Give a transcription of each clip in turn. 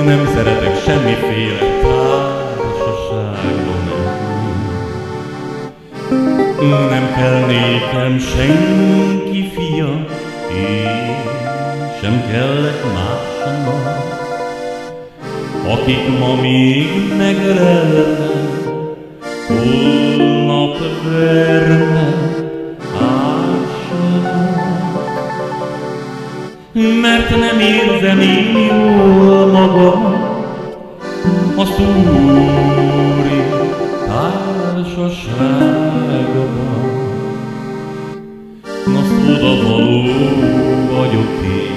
Nem szeretek semmiféle társaságban Nem kell nékem senki fia, én sem kellek másnak. Akik ma még megölelnek, holnap vernek, mert nem érzem én jól magam a szúri társaságban. Azt oda való vagyok én,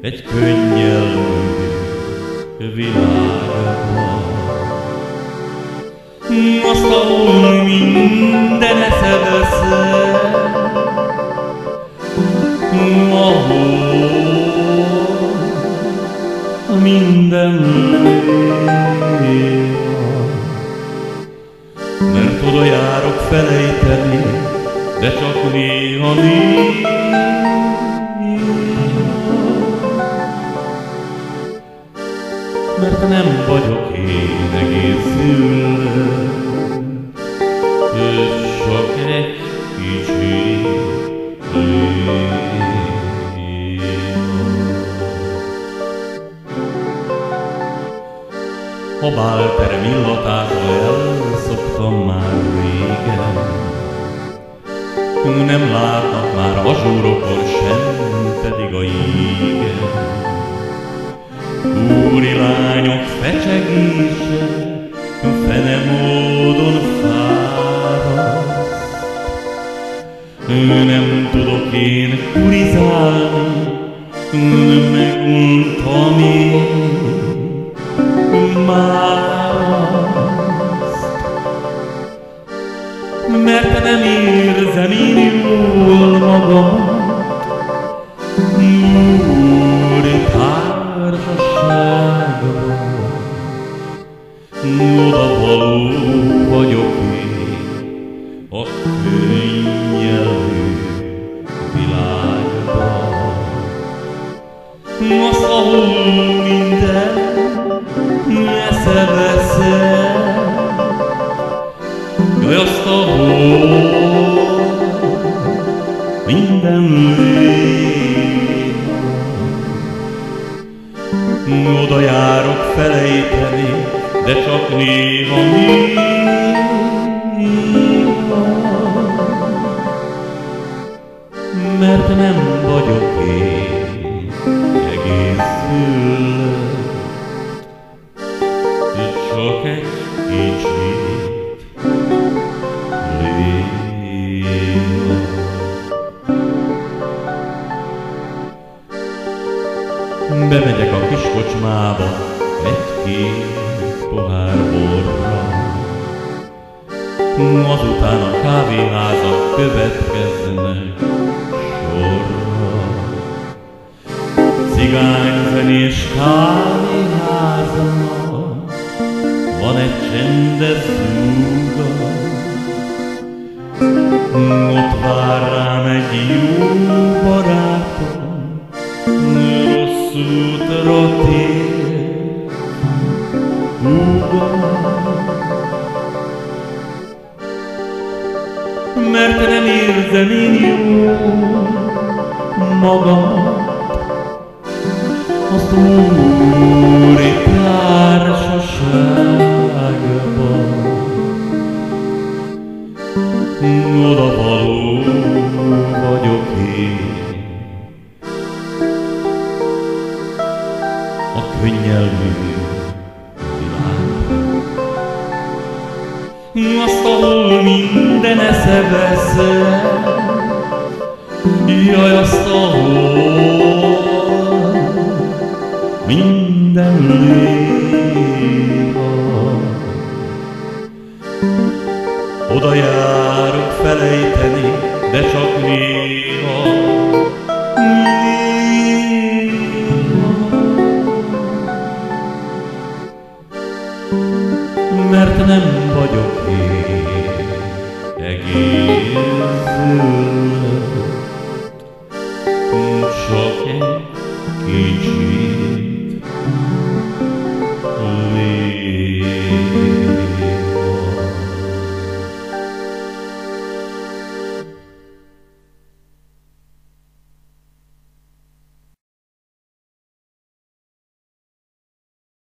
egy könnyelmű világban. Azt, minden Mert oda járok felejteni, de csak néha néha. A bálterem illatától elszoktam már régen. Nem látnak már a zsúrokon sem, pedig a jégen. Úri lányok fecsegése, fene módon fáraszt. Nem tudok én kurizálni, meguntam én, mert Jaj, azt a minden lég. Oda járok de csak néha, néha. Mert nem vagyok kocsmába egy-két pohár borra. Azután a kávéházak következnek sorra. Cigányzenés kávéháznak van egy csendes zúga, ott vár rám egy jó Mert nem érzem én jól magamat, azt úri társaságban. Oda való vagyok én, a könnyelmű világban. Azt, ahol minden eszeveszel, jaj, azt, ahol minden léha. Oda járok felejteni, de